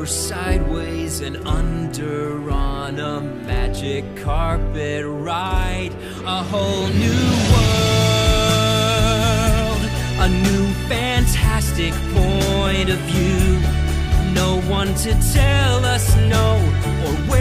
over, sideways, and under on a magic carpet ride, a whole new world, a new fantastic point of view. No one to tell us no or where